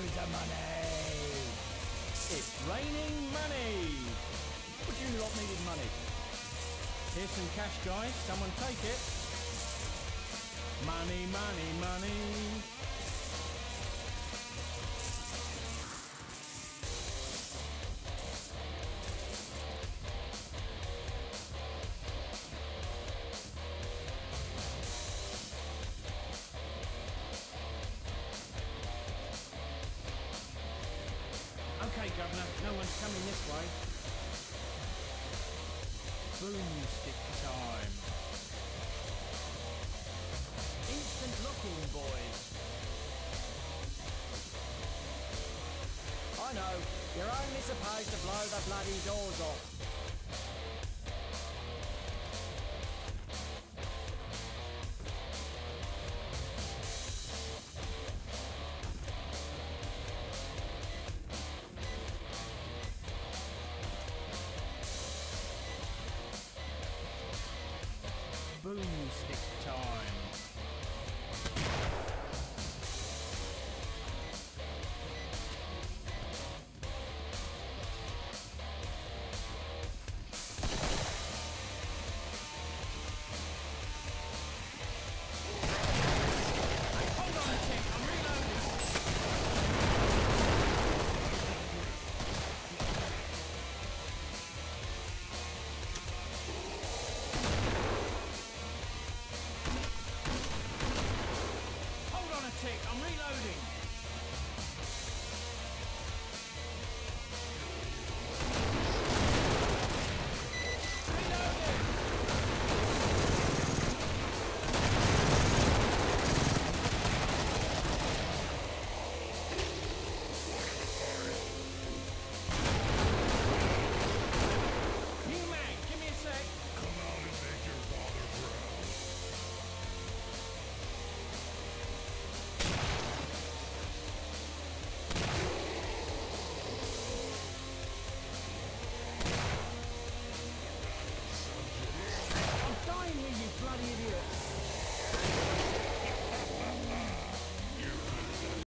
the money. It's raining money. Would you lot needed money? Here's some cash, guys. Someone take it. Money, money, money. Okay, Governor, no one's coming this way. Boomstick time. Instant locking, boys. I know, you're only supposed to blow the bloody doors off. Boom. Ring.